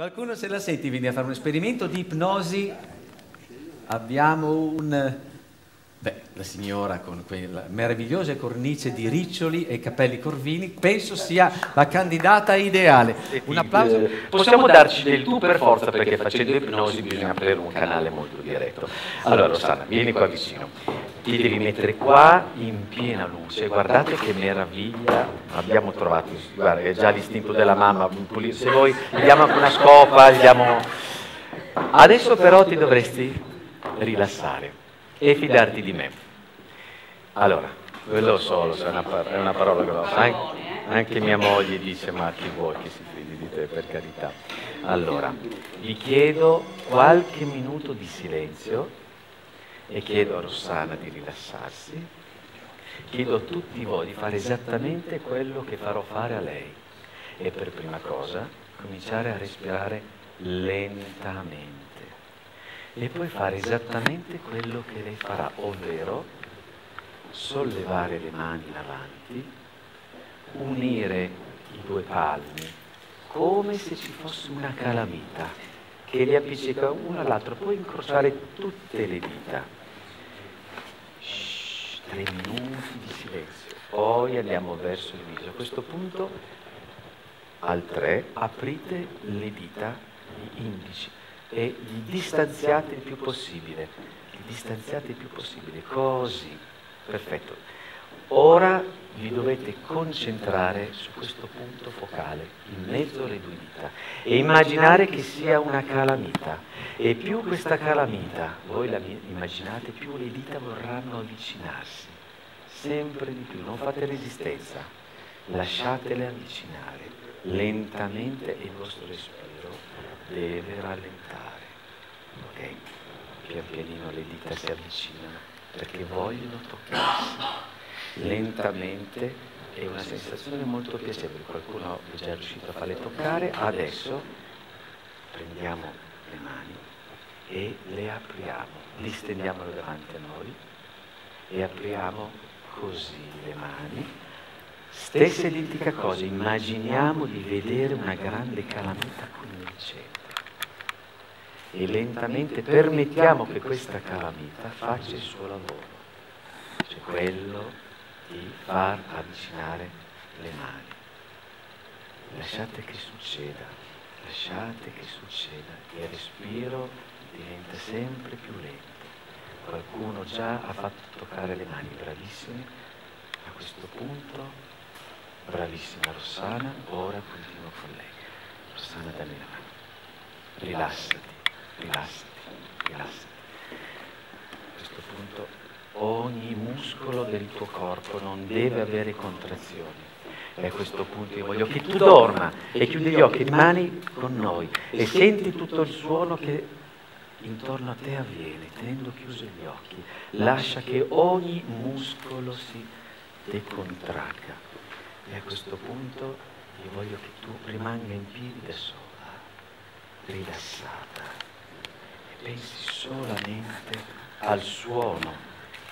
Qualcuno se la sente di venire a fare un esperimento di ipnosi? Abbiamo un... Beh, la signora con quella meravigliosa cornice di riccioli e capelli corvini, penso sia la candidata ideale. Un applauso. Eh, possiamo darci del tu per forza perché facendo ipnosi bisogna aprire un canale molto diretto. Allora Rossana, vieni qua vicino. Ti devi mettere qua in piena luce, guardate che meraviglia abbiamo trovato. Guarda, è già l'istinto della mamma, se vuoi gli diamo anche una scopa, gli diamo... Adesso però ti dovresti rilassare e fidarti di me. Allora, quello solo, è una, par- è una parola grossa. Anche, anche mia moglie dice, ma chi vuoi che si fidi di te, per carità. Allora, vi chiedo qualche minuto di silenzio e chiedo a Rossana di rilassarsi. Chiedo a tutti voi di fare esattamente quello che farò fare a lei. E per prima cosa, cominciare a respirare lentamente e poi fare esattamente quello che lei farà, ovvero sollevare le mani in avanti, unire i due palmi come se ci fosse una calamita che li appiccica uno all'altro, poi incrociare tutte le dita. Shhh, tre minuti di silenzio, poi andiamo verso il viso. A questo punto al 3 aprite le dita, gli indici e vi distanziate il più possibile, vi distanziate il più possibile, così, perfetto. Ora vi dovete concentrare su questo punto focale, in mezzo alle due dita, e immaginare che sia una calamita. E più questa calamita voi la immaginate, più le dita vorranno avvicinarsi, sempre di più, non fate resistenza, lasciatele avvicinare lentamente il vostro respiro deve rallentare. Ok? Pian pianino le dita si avvicinano perché vogliono toccarsi. Lentamente è una sensazione molto piacevole. Qualcuno è già riuscito a farle toccare. Adesso prendiamo le mani e le apriamo. Li stendiamo davanti a noi e apriamo così le mani. Stessa identica cosa, immaginiamo di vedere una grande calamita convincente e lentamente permettiamo che questa calamita faccia il suo lavoro, cioè quello di far avvicinare le mani. Lasciate che succeda, lasciate che succeda, il respiro diventa sempre più lento. Qualcuno già ha fatto toccare le mani, bravissimi. A questo punto, bravissima Rossana, ora continuo con lei. Rossana dammi la mano. Rilassati rilassati, rilassati. A questo punto ogni muscolo del tuo corpo non deve avere contrazioni. E a questo punto io voglio che tu dorma e chiudi gli occhi, rimani con noi e senti tutto il suono che intorno a te avviene, tenendo chiusi gli occhi. Lascia che ogni muscolo si decontragga. E a questo punto io voglio che tu rimanga in piedi da sola, rilassata pensi solamente al suono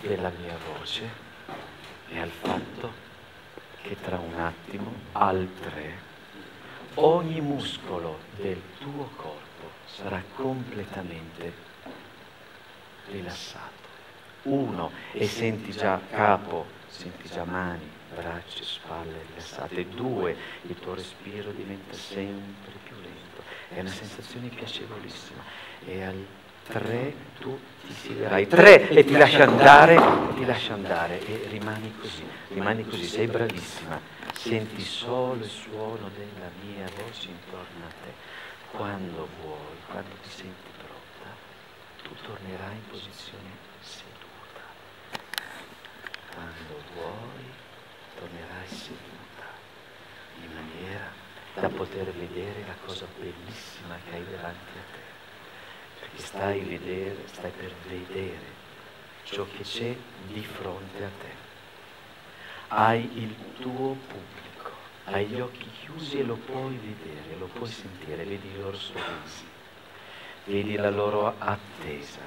della mia voce e al fatto che tra un attimo, al tre, ogni muscolo del tuo corpo sarà completamente rilassato. Uno, e senti già capo, senti già mani, braccia, spalle rilassate. Due, il tuo respiro diventa sempre più lento. È una sensazione piacevolissima. E al tre tu ti siderai, tre e ti lasci andare, ti lasci andare e rimani così, rimani così, sei bravissima, senti solo il suono della mia voce intorno a te. Quando vuoi, quando ti senti pronta, tu tornerai in posizione seduta. Quando vuoi, tornerai seduta, in maniera da poter vedere la cosa bellissima che hai davanti a te. Stai, vedere, stai per vedere ciò che c'è di fronte a te. Hai il tuo pubblico, hai gli occhi chiusi e lo puoi vedere, lo puoi sentire, vedi i loro sorrisi, vedi la loro attesa.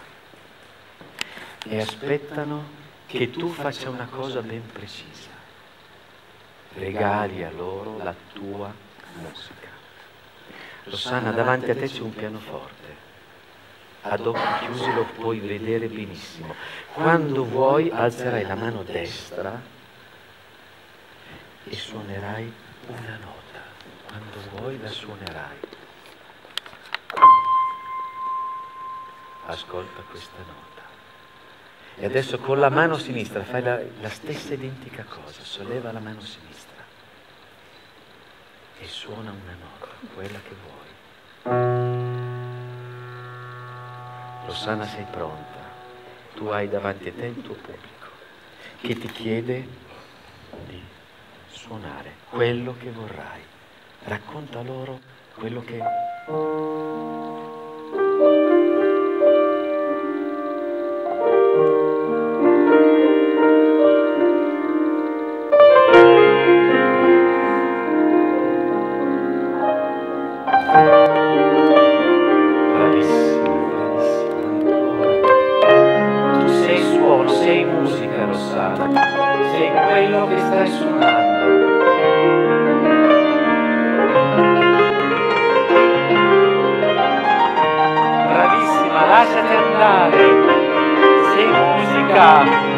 E aspettano che tu faccia una cosa ben precisa. Regali a loro la tua musica. Rossana, davanti a te c'è un pianoforte. Ad occhi chiusi lo puoi vedere benissimo. Quando vuoi alzerai la mano destra e suonerai una nota. Quando vuoi la suonerai. Ascolta questa nota. E adesso con la mano sinistra fai la, la stessa identica cosa. Solleva la mano sinistra e suona una nota, quella che vuoi. Rossana sei pronta, tu hai davanti a te il tuo pubblico che ti chiede di suonare quello che vorrai. Racconta loro quello che... Bravissima, lasciati andare. Sei musica.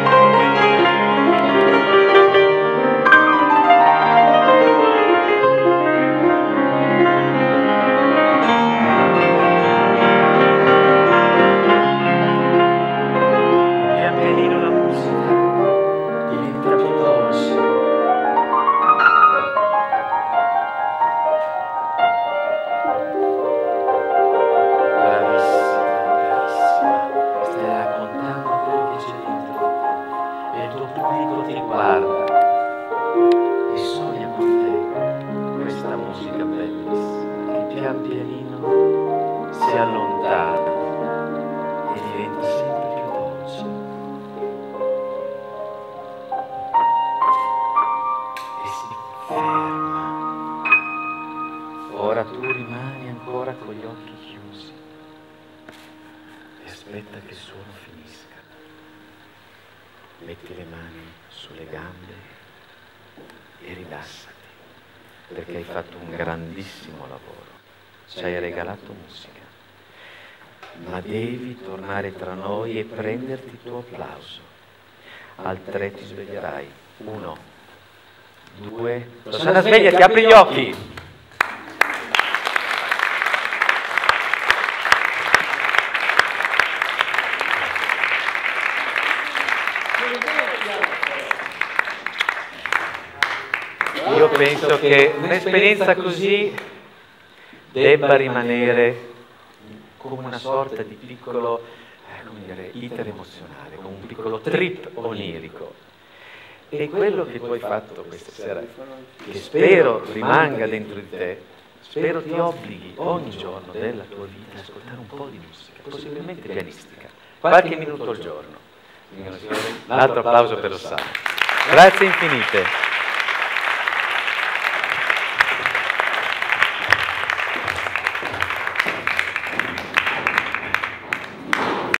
Che pian pianino si allontana e diventa sempre più dolce. E si ferma. Ora tu rimani ancora con gli occhi chiusi e aspetta che il suono finisca. Metti le mani sulle gambe e rilassati, perché hai fatto un grandissimo lavoro. Ci hai regalato musica ma devi tornare tra noi e prenderti il tuo applauso. Al tre ti sveglierai. Uno, due. Rossana, svegliati, apri gli occhi. Io penso che un'esperienza così debba rimanere come una sorta di piccolo eh, dire, iter emozionale, come un piccolo trip onirico. E quello che tu hai fatto questa sera, che spero rimanga dentro di te, spero ti obblighi ogni giorno della tua vita ad ascoltare un po' di musica, possibilmente pianistica, qualche minuto al giorno. Un altro applauso per Rossana. Grazie infinite.